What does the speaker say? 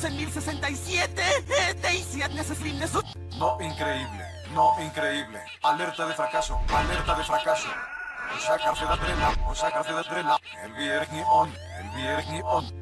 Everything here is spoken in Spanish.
Estamos en 1067. Daisy No increíble, no increíble. Alerta de fracaso, alerta de fracaso. O sacarse de trena, o sacarse de trena. El viernes on, el viernes on.